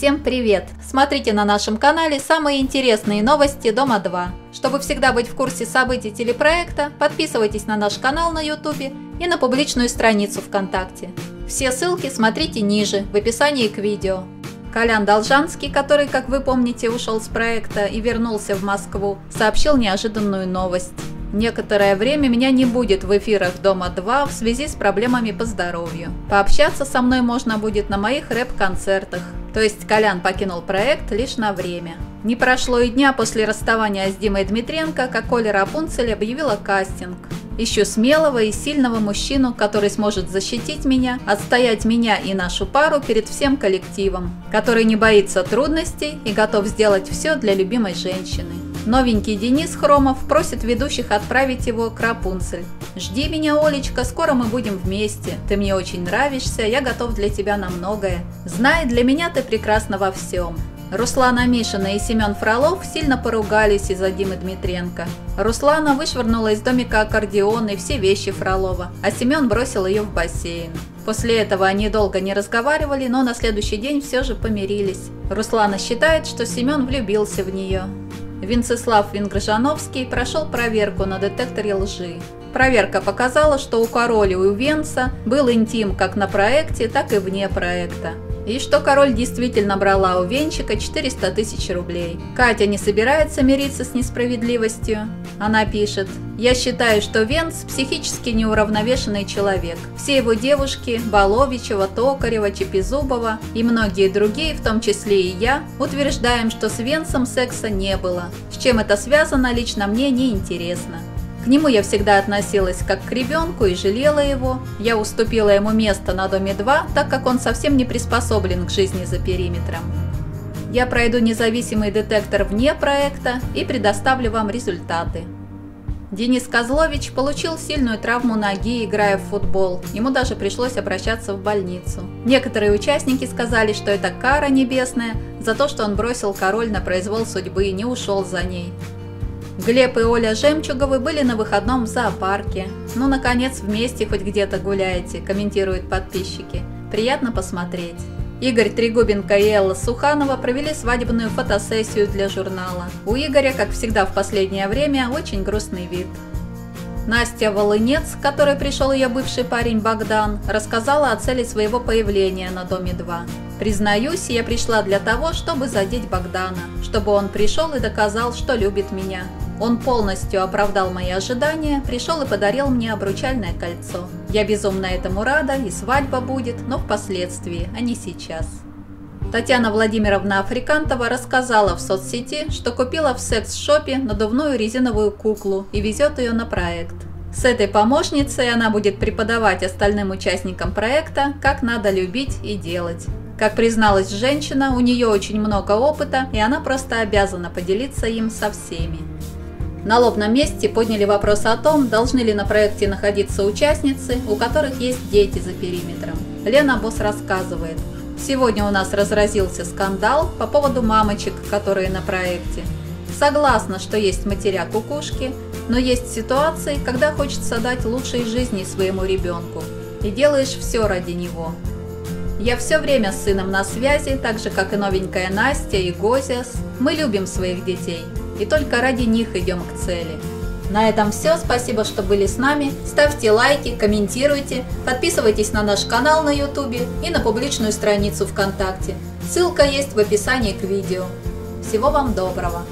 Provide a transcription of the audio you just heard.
Всем привет! Смотрите на нашем канале самые интересные новости Дома 2. Чтобы всегда быть в курсе событий телепроекта, подписывайтесь на наш канал на YouTube и на публичную страницу ВКонтакте. Все ссылки смотрите ниже, в описании к видео. Колян Должанский, который, как вы помните, ушел с проекта и вернулся в Москву, сообщил неожиданную новость. Некоторое время меня не будет в эфирах Дома-2 в связи с проблемами по здоровью. Пообщаться со мной можно будет на моих рэп-концертах. То есть Колян покинул проект лишь на время. Не прошло и дня после расставания с Димой Дмитренко, как Коля Рапунцель объявила кастинг. Ищу смелого и сильного мужчину, который сможет защитить меня, отстоять меня и нашу пару перед всем коллективом, который не боится трудностей и готов сделать все для любимой женщины. Новенький Денис Хромов просит ведущих отправить его к Рапунцель. «Жди меня, Олечка, скоро мы будем вместе. Ты мне очень нравишься, я готов для тебя на многое. Знай, для меня ты прекрасна во всем». Руслана Мишина и Семен Фролов сильно поругались из-за Димы Дмитренко. Руслана вышвырнула из домика аккордеон и все вещи Фролова, а Семен бросил ее в бассейн. После этого они долго не разговаривали, но на следующий день все же помирились. Руслана считает, что Семен влюбился в нее. Винцеслав Вингржановский прошел проверку на детекторе лжи. Проверка показала, что у Короля и у Венца был интим как на проекте, так и вне проекта и что король действительно брала у Венчика 400 тысяч рублей. Катя не собирается мириться с несправедливостью. Она пишет, «Я считаю, что Венц психически неуравновешенный человек. Все его девушки, Баловичева, Токарева, Чепизубова и многие другие, в том числе и я, утверждаем, что с Венцем секса не было. С чем это связано, лично мне не интересно. К нему я всегда относилась как к ребенку и жалела его. Я уступила ему место на Доме 2, так как он совсем не приспособлен к жизни за периметром. Я пройду независимый детектор вне проекта и предоставлю вам результаты. Денис Козлович получил сильную травму ноги, играя в футбол. Ему даже пришлось обращаться в больницу. Некоторые участники сказали, что это кара небесная за то, что он бросил король на произвол судьбы и не ушел за ней. Глеб и Оля Жемчуговы были на выходном в зоопарке. Ну, наконец, вместе хоть где-то гуляете, комментируют подписчики. Приятно посмотреть. Игорь Трегубенко и Элла Суханова провели свадебную фотосессию для журнала. У Игоря, как всегда в последнее время, очень грустный вид. Настя Волынец, к которой пришел ее бывший парень Богдан, рассказала о цели своего появления на Доме 2. «Признаюсь, я пришла для того, чтобы задеть Богдана, чтобы он пришел и доказал, что любит меня. Он полностью оправдал мои ожидания, пришел и подарил мне обручальное кольцо. Я безумно этому рада, и свадьба будет, но впоследствии, а не сейчас. Татьяна Владимировна Африкантова рассказала в соцсети, что купила в секс-шопе надувную резиновую куклу и везет ее на проект. С этой помощницей она будет преподавать остальным участникам проекта, как надо любить и делать. Как призналась женщина, у нее очень много опыта, и она просто обязана поделиться им со всеми. На лобном месте подняли вопрос о том, должны ли на проекте находиться участницы, у которых есть дети за периметром. Лена Босс рассказывает. Сегодня у нас разразился скандал по поводу мамочек, которые на проекте. Согласна, что есть матеря кукушки, но есть ситуации, когда хочется дать лучшей жизни своему ребенку. И делаешь все ради него. Я все время с сыном на связи, так же как и новенькая Настя и Гозиас. Мы любим своих детей и только ради них идем к цели. На этом все. Спасибо, что были с нами. Ставьте лайки, комментируйте, подписывайтесь на наш канал на YouTube и на публичную страницу ВКонтакте. Ссылка есть в описании к видео. Всего вам доброго!